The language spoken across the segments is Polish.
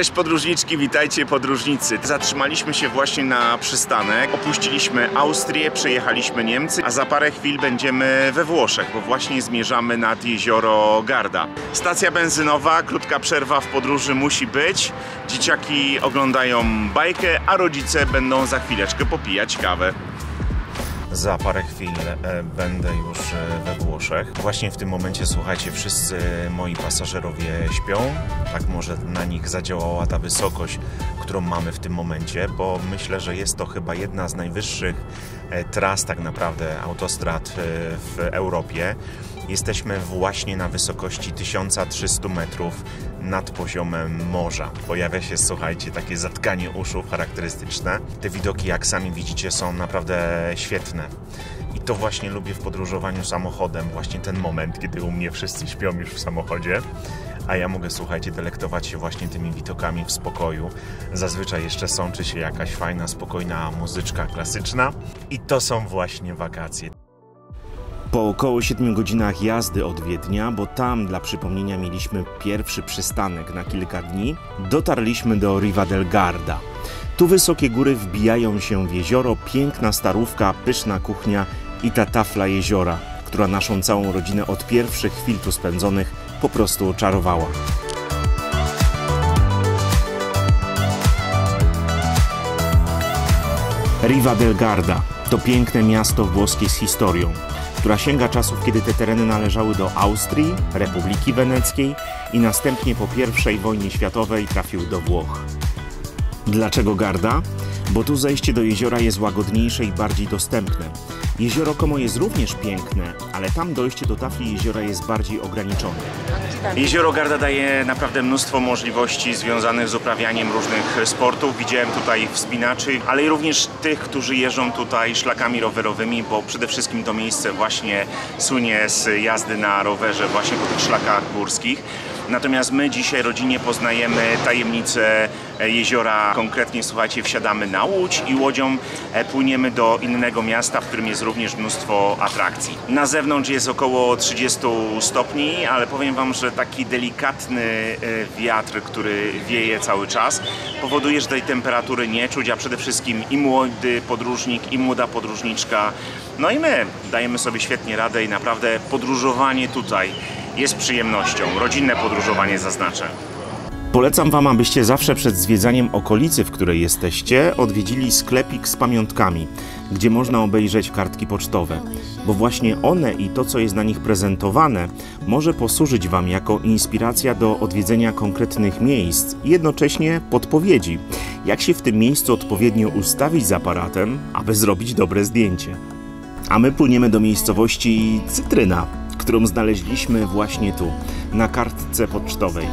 Cześć podróżniczki, witajcie podróżnicy. Zatrzymaliśmy się właśnie na przystanek, opuściliśmy Austrię, przejechaliśmy Niemcy, a za parę chwil będziemy we Włoszech, bo właśnie zmierzamy nad jezioro Garda. Stacja benzynowa, krótka przerwa w podróży musi być. Dzieciaki oglądają bajkę, a rodzice będą za chwileczkę popijać kawę. Za parę chwil e, będę już e, we Włoszech. Właśnie w tym momencie, słuchajcie, wszyscy moi pasażerowie śpią. Tak może na nich zadziałała ta wysokość, którą mamy w tym momencie, bo myślę, że jest to chyba jedna z najwyższych e, tras tak naprawdę autostrad w Europie. Jesteśmy właśnie na wysokości 1300 metrów nad poziomem morza. Pojawia się, słuchajcie, takie zatkanie uszu charakterystyczne. Te widoki, jak sami widzicie, są naprawdę świetne. I to właśnie lubię w podróżowaniu samochodem, właśnie ten moment, kiedy u mnie wszyscy śpią już w samochodzie, a ja mogę, słuchajcie, delektować się właśnie tymi widokami w spokoju. Zazwyczaj jeszcze sączy się jakaś fajna, spokojna muzyczka klasyczna i to są właśnie wakacje. Po około 7 godzinach jazdy od Wiednia, bo tam dla przypomnienia mieliśmy pierwszy przystanek na kilka dni, dotarliśmy do Riva del Garda. Tu wysokie góry wbijają się w jezioro, piękna starówka, pyszna kuchnia i ta tafla jeziora, która naszą całą rodzinę od pierwszych chwil tu spędzonych po prostu oczarowała. Riva del Garda to piękne miasto włoskie z historią, która sięga czasów, kiedy te tereny należały do Austrii, Republiki Weneckiej i następnie po I wojnie światowej trafił do Włoch. Dlaczego Garda? Bo tu zejście do jeziora jest łagodniejsze i bardziej dostępne. Jezioro Como jest również piękne, ale tam dojście do tafli jeziora jest bardziej ograniczone. Jezioro Garda daje naprawdę mnóstwo możliwości związanych z uprawianiem różnych sportów. Widziałem tutaj wspinaczy, ale również tych, którzy jeżdżą tutaj szlakami rowerowymi, bo przede wszystkim to miejsce właśnie słynie z jazdy na rowerze właśnie po tych szlakach górskich. Natomiast my dzisiaj rodzinie poznajemy tajemnicę jeziora. Konkretnie, słuchajcie, wsiadamy na łódź i łodzią e, płyniemy do innego miasta, w którym jest również mnóstwo atrakcji. Na zewnątrz jest około 30 stopni, ale powiem Wam, że taki delikatny e, wiatr, który wieje cały czas, powoduje, że tej temperatury nie czuć, a przede wszystkim i młody podróżnik, i młoda podróżniczka, no i my dajemy sobie świetnie radę i naprawdę podróżowanie tutaj jest przyjemnością. Rodzinne podróżowanie zaznaczę. Polecam Wam, abyście zawsze przed zwiedzaniem okolicy, w której jesteście, odwiedzili sklepik z pamiątkami, gdzie można obejrzeć kartki pocztowe, bo właśnie one i to, co jest na nich prezentowane, może posłużyć Wam jako inspiracja do odwiedzenia konkretnych miejsc i jednocześnie podpowiedzi, jak się w tym miejscu odpowiednio ustawić z aparatem, aby zrobić dobre zdjęcie. A my płyniemy do miejscowości Cytryna, którą znaleźliśmy właśnie tu, na kartce pocztowej.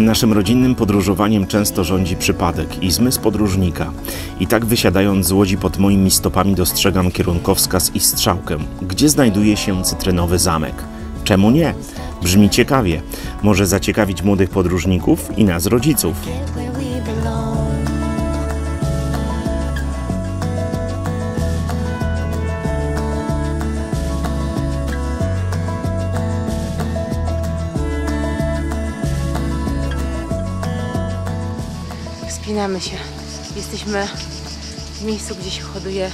Naszym rodzinnym podróżowaniem często rządzi przypadek i zmysł podróżnika. I tak wysiadając z łodzi pod moimi stopami dostrzegam kierunkowskaz i strzałkę, gdzie znajduje się cytrynowy zamek. Czemu nie? Brzmi ciekawie. Może zaciekawić młodych podróżników i nas rodziców. Wspinamy się. Jesteśmy w miejscu, gdzie się hoduje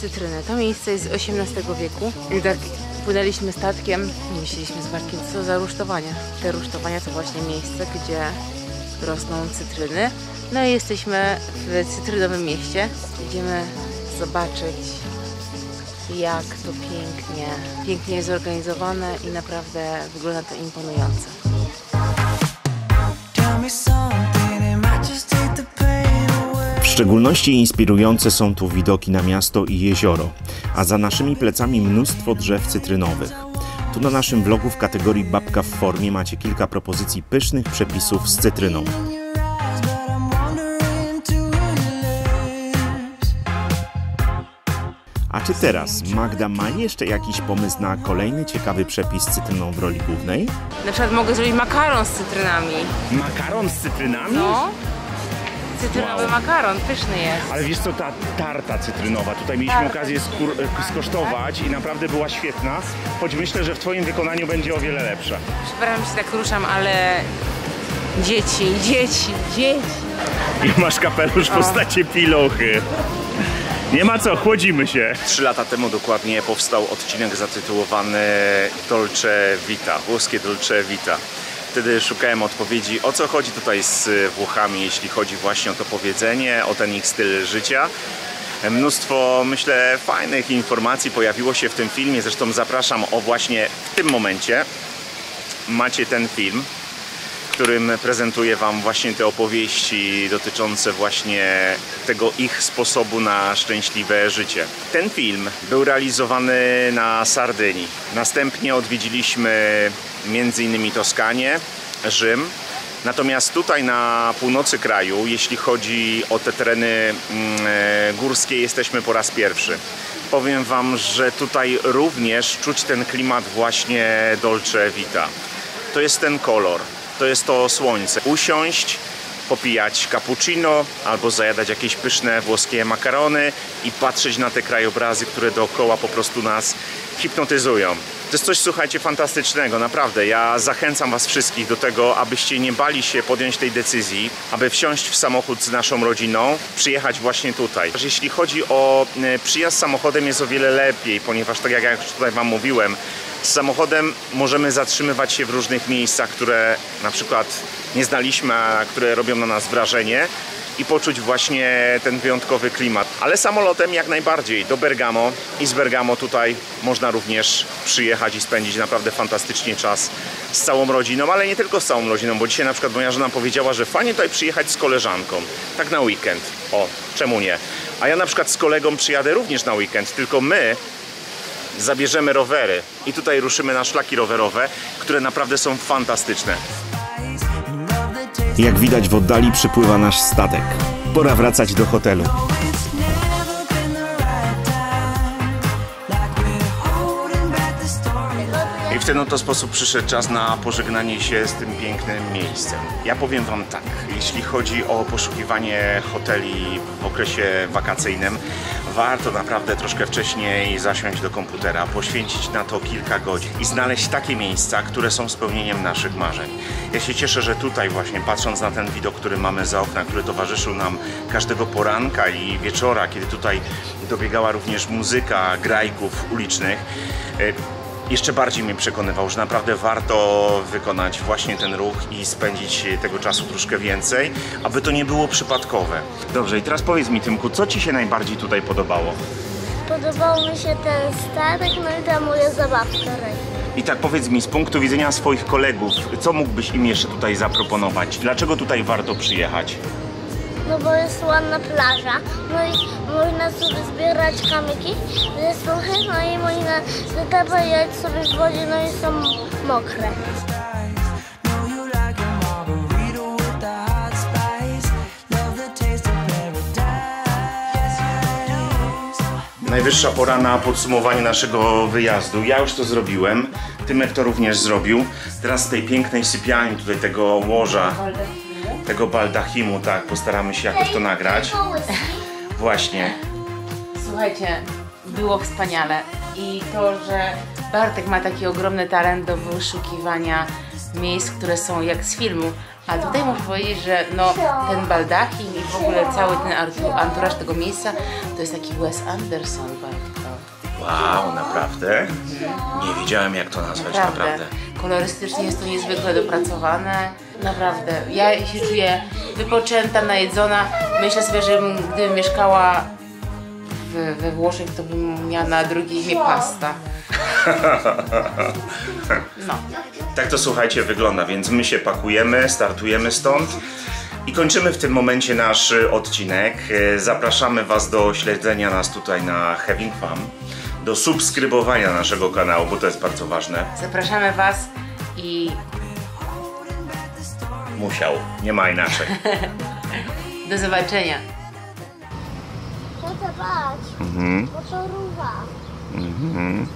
cytrynę. To miejsce jest z XVIII wieku. I tak płynęliśmy statkiem i myśleliśmy z Bartkiem, co za rusztowania. Te rusztowania to właśnie miejsce, gdzie rosną cytryny. No i jesteśmy w cytrynowym mieście. Idziemy zobaczyć, jak to pięknie, pięknie jest zorganizowane i naprawdę wygląda to imponująco. szczególności inspirujące są tu widoki na miasto i jezioro, a za naszymi plecami mnóstwo drzew cytrynowych. Tu na naszym vlogu w kategorii Babka w formie macie kilka propozycji pysznych przepisów z cytryną. A czy teraz Magda ma jeszcze jakiś pomysł na kolejny ciekawy przepis z cytryną w roli głównej? Na przykład mogę zrobić makaron z cytrynami. Makaron z cytrynami? No. Cytrynowy Wow. makaron, pyszny jest. Ale wiesz co, ta tarta cytrynowa, tutaj mieliśmy Tarta okazję skór, skosztować i naprawdę była świetna, choć myślę, że w Twoim wykonaniu będzie o wiele lepsza. Przepraszam, że się tak ruszam, ale dzieci, dzieci, dzieci. I masz kapelusz w postaci pilochy. Nie ma co, chłodzimy się. Trzy lata temu dokładnie powstał odcinek zatytułowany Dolce Vita, włoskie Dolce Vita. Wtedy szukałem odpowiedzi, o co chodzi tutaj z Włochami, jeśli chodzi właśnie o to powiedzenie, o ten ich styl życia. Mnóstwo, myślę, fajnych informacji pojawiło się w tym filmie. Zresztą zapraszam o właśnie w tym momencie. Macie ten film w którym prezentuję Wam właśnie te opowieści dotyczące właśnie tego ich sposobu na szczęśliwe życie. Ten film był realizowany na Sardynii. Następnie odwiedziliśmy m.in. Toskanię, Rzym. Natomiast tutaj na północy kraju, jeśli chodzi o te tereny mm, e, górskie, jesteśmy po raz pierwszy. Powiem Wam, że tutaj również czuć ten klimat właśnie Dolce Vita. To jest ten kolor, to jest to słońce. Usiąść, popijać cappuccino albo zajadać jakieś pyszne włoskie makarony i patrzeć na te krajobrazy, które dookoła po prostu nas hipnotyzują. To jest coś, słuchajcie, fantastycznego, naprawdę. Ja zachęcam Was wszystkich do tego, abyście nie bali się podjąć tej decyzji, aby wsiąść w samochód z naszą rodziną, przyjechać właśnie tutaj. Jeśli chodzi o e, przyjazd samochodem jest o wiele lepiej, ponieważ tak jak ja już tutaj Wam mówiłem, z samochodem możemy zatrzymywać się w różnych miejscach, które na przykład nie znaliśmy, a które robią na nas wrażenie i poczuć właśnie ten wyjątkowy klimat. Ale samolotem jak najbardziej do Bergamo i z Bergamo tutaj można również przyjechać i spędzić naprawdę fantastycznie czas z całą rodziną, ale nie tylko z całą rodziną, bo dzisiaj na przykład moja żona powiedziała, że fajnie tutaj przyjechać z koleżanką, tak na weekend. O, czemu nie? A ja na przykład z kolegą przyjadę również na weekend, tylko my zabierzemy rowery i tutaj ruszymy na szlaki rowerowe, które naprawdę są fantastyczne. Jak widać w oddali przypływa nasz statek. Pora wracać do hotelu. W ten oto sposób przyszedł czas na pożegnanie się z tym pięknym miejscem. Ja powiem Wam tak, jeśli chodzi o poszukiwanie hoteli w okresie wakacyjnym, warto naprawdę troszkę wcześniej zasiąść do komputera, poświęcić na to kilka godzin i znaleźć takie miejsca, które są spełnieniem naszych marzeń. Ja się cieszę, że tutaj właśnie patrząc na ten widok, który mamy za okna, który towarzyszył nam każdego poranka i wieczora, kiedy tutaj dobiegała również muzyka grajków ulicznych, e, jeszcze bardziej mnie przekonywał, że naprawdę warto wykonać właśnie ten ruch i spędzić tego czasu troszkę więcej, aby to nie było przypadkowe. Dobrze, i teraz powiedz mi, Tymku, co Ci się najbardziej tutaj podobało? Podobał mi się ten statek, no i ta moja zabawka. I tak powiedz mi, z punktu widzenia swoich kolegów, co mógłbyś im jeszcze tutaj zaproponować? Dlaczego tutaj warto przyjechać? No bo jest ładna plaża, no i można sobie zbierać kamyki, jest trochę, no i można zatapiać sobie w wodzie, no i są mokre. Najwyższa pora na podsumowanie naszego wyjazdu. Ja już to zrobiłem, Tymek to również zrobił. Teraz z tej pięknej sypialni, tutaj tego łoża, tego baldachimu, tak, postaramy się jakoś to nagrać. Właśnie. Słuchajcie, było wspaniale i to, że Bartek ma taki ogromny talent do wyszukiwania miejsc, które są jak z filmu, a tutaj muszę powiedzieć, że no, ten baldachim i w ogóle cały ten anturaż tego miejsca to jest taki Wes Anderson Bartko. Wow, naprawdę? Nie wiedziałem jak to nazwać, Naprawdę. Kolorystycznie jest to niezwykle dopracowane. Naprawdę. Ja się czuję wypoczęta, najedzona. Myślę sobie, że gdybym mieszkała w, we Włoszech, to bym miała na drugie imię pasta. No. Tak to słuchajcie wygląda, więc my się pakujemy, startujemy stąd i kończymy w tym momencie nasz y, odcinek. Y, Zapraszamy Was do śledzenia nas tutaj na Having Fun, do subskrybowania naszego kanału, bo to jest bardzo ważne. Zapraszamy Was i Musiał, nie ma inaczej. do zobaczenia. Tata, patrz, Mhm. motorowa. Mhm.